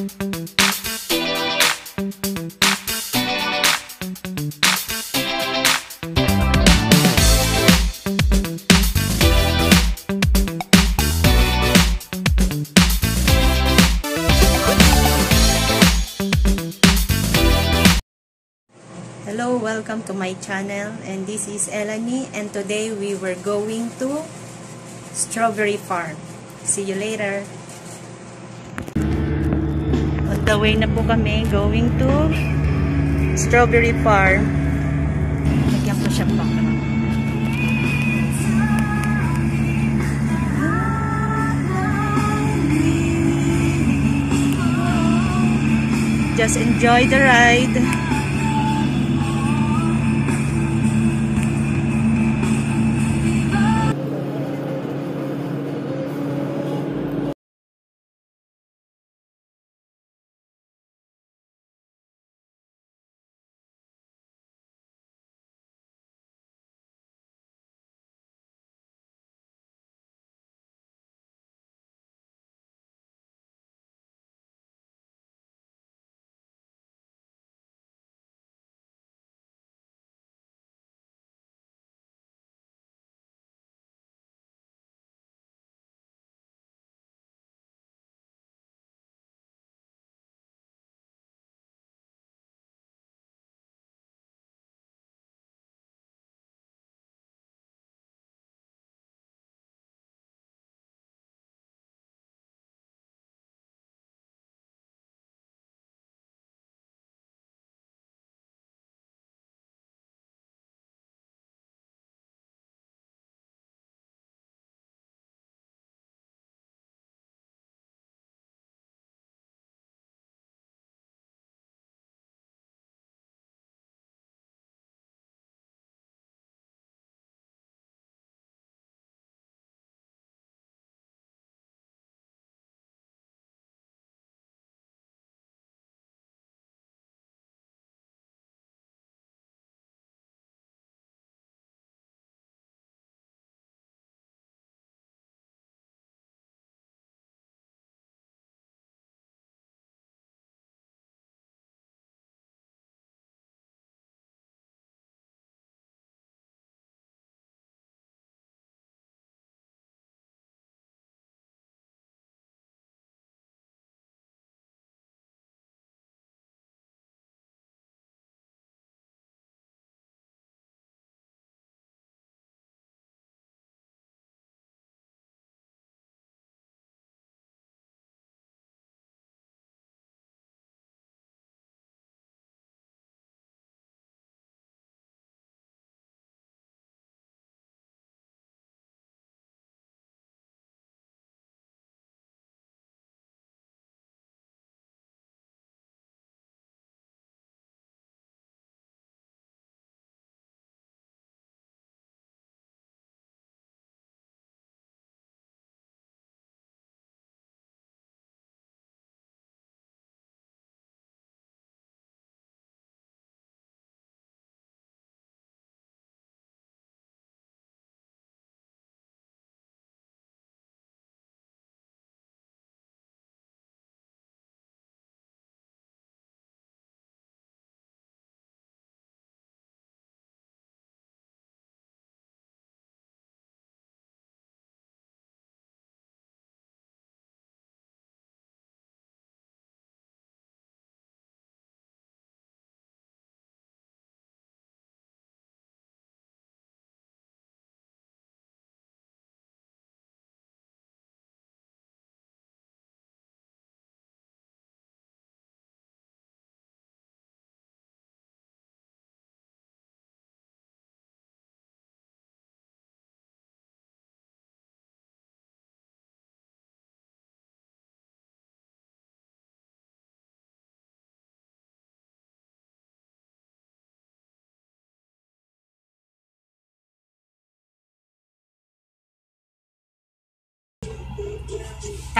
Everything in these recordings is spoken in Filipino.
Hello, welcome to my channel and this is Elanie and today we were going to Strawberry Farm. See you later. The way na po kami going to Strawberry Farm. Lagyan po siya pa. Just enjoy the ride.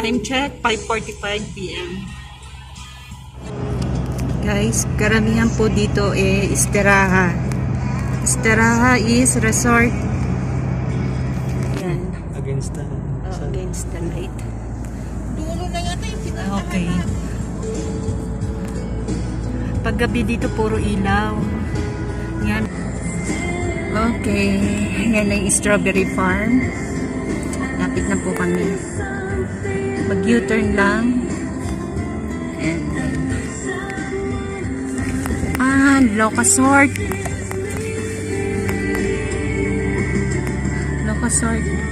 Time check, 5.45 p.m. Guys, karamihan po dito eh, istiraha. Istiraha is resort. Yan. Against the Oh, against the light. Dulo na yata yung Okay. Paggabi dito puro ilaw. Yan. Okay. Yan ay strawberry farm. Lapit na po kami. Mag U-turn lang. And Ah, Locasort. Locasort.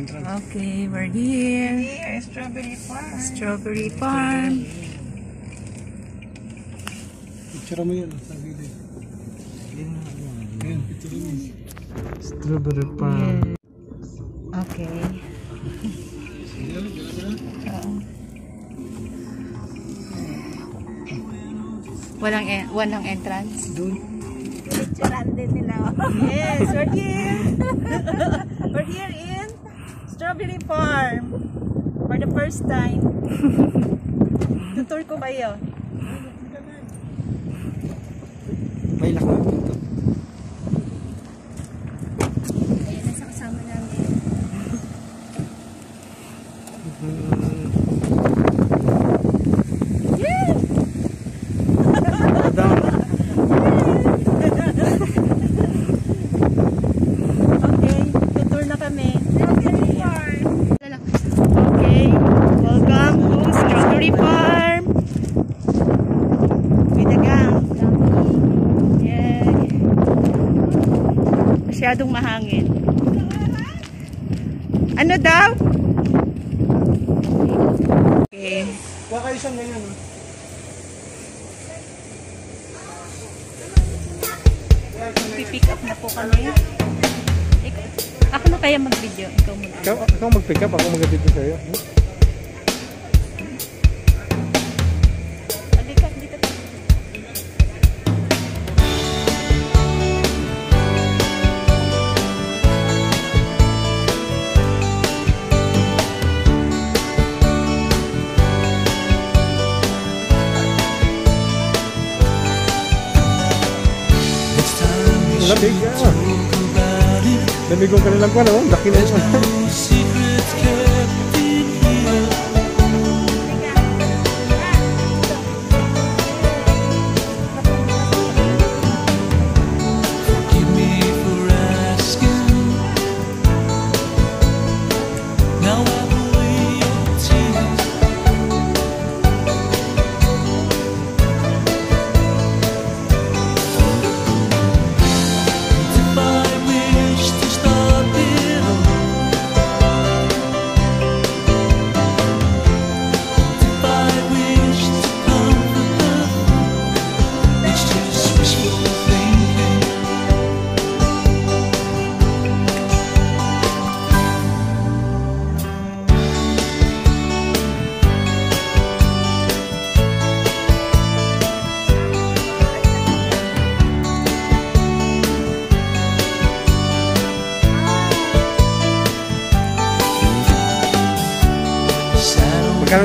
Entrance. Okay, we're here. Here, strawberry farm. Strawberry farm. Picture mo yan, sa. Yan, picture mo. Strawberry Yeah. Okay. Yan. Walang e walang entrance. Doon. Picturean din nila. yes, we're here. Strawberry Farm. For the first time. Tutur ko kayo. May lakad dito. Ayan, nasa kasama namin. Okay, tutur na kami. Strawberry Farm. Okay. Welcome to Strawberry Farm. With the gang. Yay. Masyadong mahangin. Ano daw? Okay. Kuha kayo siyang ganyan. ah. Pipick up na po kami. Ikaw, ako na kaya mag-video. Ikaw muna. Ikaw, ikaw mag-pick up, ako mag-dito sa'yo. Halika, Lamig ah. Lamig kong kanilang kwa, no? Laki na yun.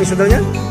sebenarnya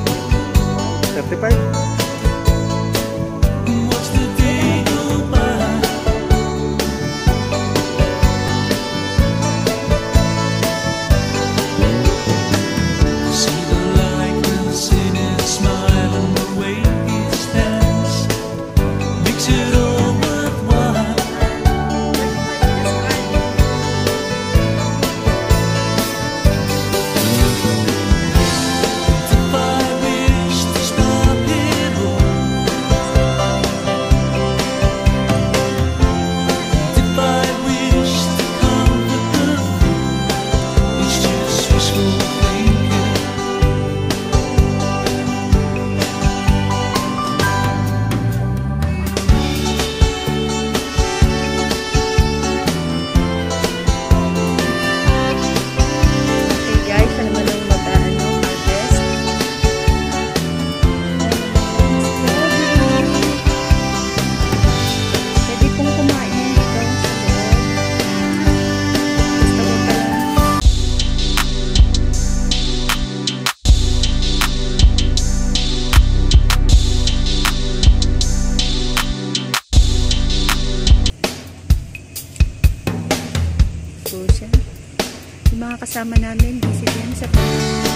kasama namin, din sa finals.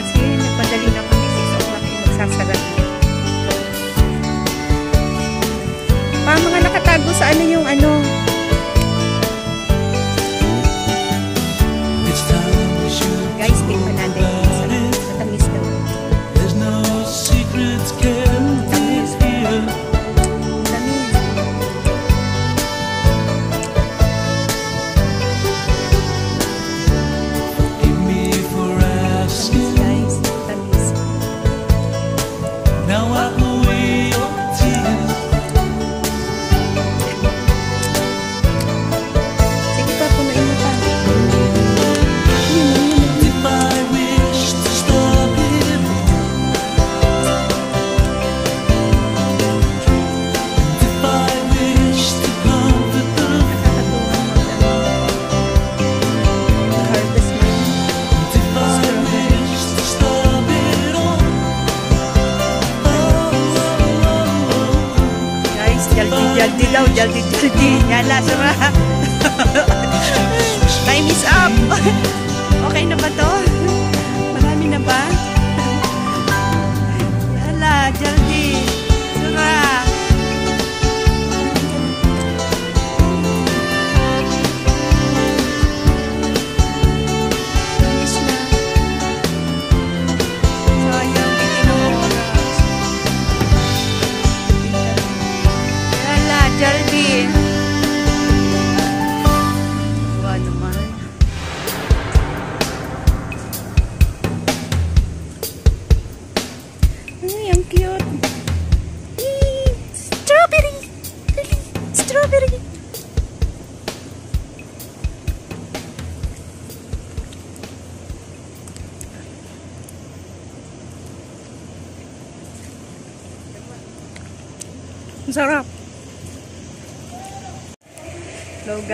Kasi nagpadali na kami 6 o'clock yung magsasara. Pa, mga nakatago sa ano yung ano, jaldi-jaldi daw, jaldi-jaldi. Yala, sura. Time is up. Okay na ba to? Marami na ba? Yala, jaldi.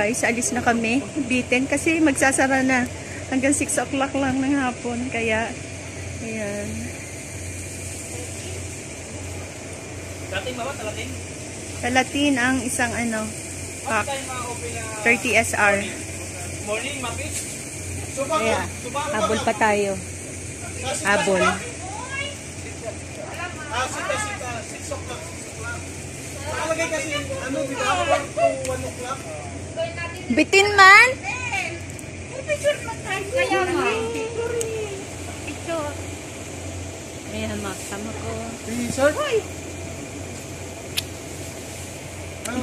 Guys, alis na kami. Bitin kasi magsasara na. Hanggang 6 o'clock lang ng hapon. Kaya, ayan. Talatin ang isang ano, pack. 30 SR. Morning, Mapis. Kaya, habol pa tayo. Habol. Ah, sita, sita. 6 o'clock, 6 o'clock. Nakalagay kasi, ano, di ba? 1 o'clock. Bitin man? Kaya nga. Ito. Ayan, makasama ko. T-shirt?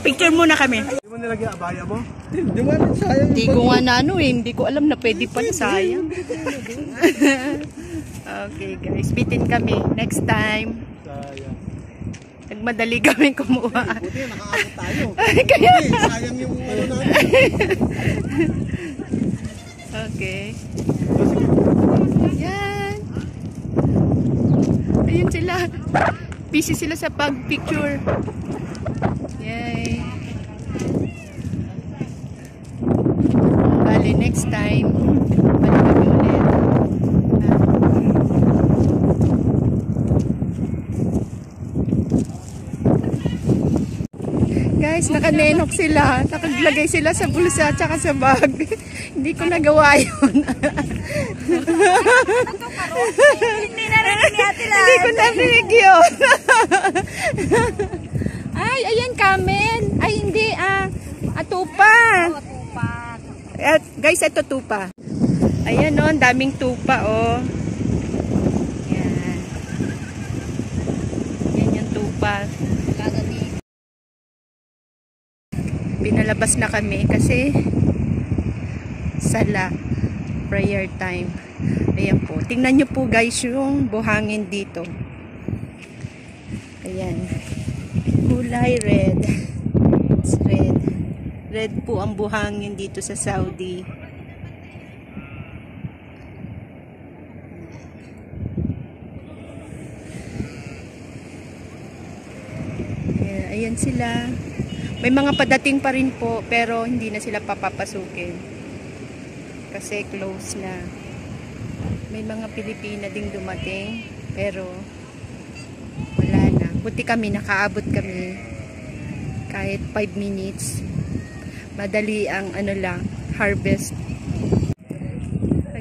Picture muna kami. Di mo nilagyan abaya mo? Di mo, sayang. Hindi ko nga na ano eh. Hindi ko alam na pwede pa sayang. okay guys, bitin kami. Next time. Sayang. Nagmadali kami kumuha. Buti, nakaabot tayo. Kaya, Buti, sayang yung ano namin. okay. Yan. Ayun sila. Busy sila sa pag-picture. Yay. Bali, next time. Balik kami ulit. Guys, nakanenok sila. Nakaglagay sila sa bulsa at saka sa bag. Hindi ko nagawa yun. Hindi na rin ni Ate Lan. Hindi ko narinig yun. Ay, ayan, camel. Ay, hindi, ah. Ah, tupa. Tupak. At, guys, ito tupa. Ayan, oh, ang daming tupa, oh. Yan. Yan yung tupa. Gagabi. Pinalabas na kami kasi sala prayer time. Ayan po. Tingnan nyo po guys yung buhangin dito. Ayan. Kulay red. It's red. Red po ang buhangin dito sa Saudi. Ayan, ayan sila. May mga padating pa rin po pero hindi na sila papapasukin. Kasi close na. May mga Pilipina ding dumating pero wala na. Buti kami, nakaabot kami kahit 5 minutes. madali ang ano lang, harvest.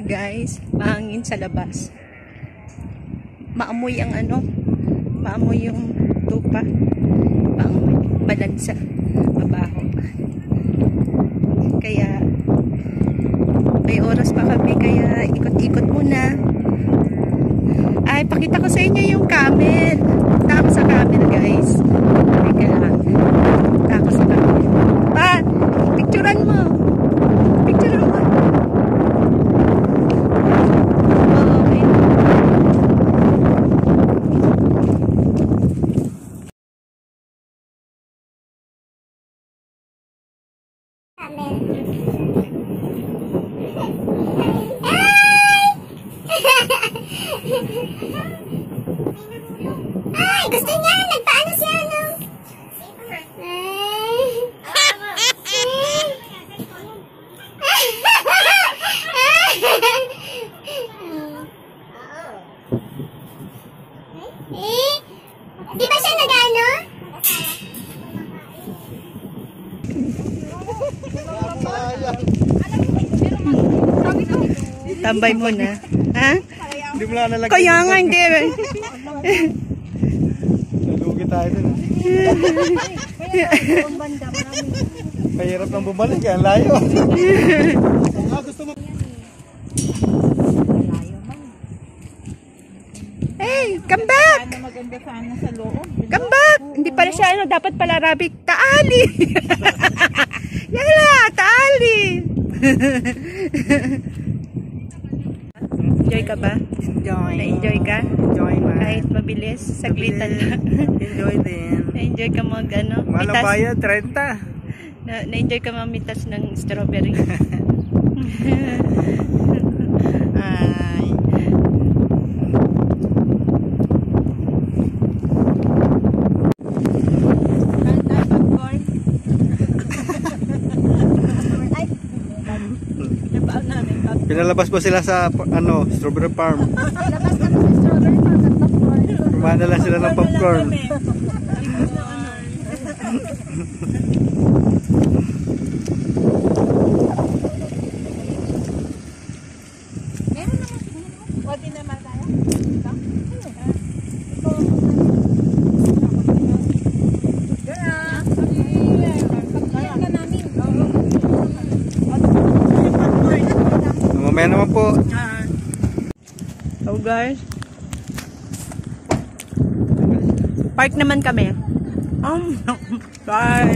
Guys, mahangin sa labas. Maamoy ang ano, maamoy yung tupa. Maamoy, malansa, mabaho. Kaya, may oras pa kami, kaya ikot-ikot muna. Ay, pakita ko sa inyo yung camel. Punta ako sa camel, guys. Teka lang. Punta ako sa camel. Pa, picturean mo. Picturean mo. Oo, okay. Ay, gusto niya. Nagpaano siya, no? Eh, di ba siya nag-ano? Tambay mo na. Ha? Hindi mo lang nalagay. Kaya nga, hindi. Nalugi tayo dun. ah. Mahirap nang bumalik. Ang layo. ah, gusto mo. Hey, come back! Ano maganda sana sa loob. Come back! Hindi pala siya, ano, dapat pala rabbit. Taali! Yala, taali! Enjoy ka ba? Enjoy. Na-enjoy ka? Enjoy man. Kahit mabilis, saglitan lang. Enjoy din. Na-enjoy ka mag, ano, Malang mitas. bayad, 30. Na, na-enjoy ka mamitas ng strawberry. Ay. Pinalabas pa sila sa ano, strawberry farm. Labas kami sa strawberry farm at popcorn. Kumain na lang sila ng popcorn. Pwede naman tayo. Mamaya naman po. So guys. Park naman kami. Um, bye.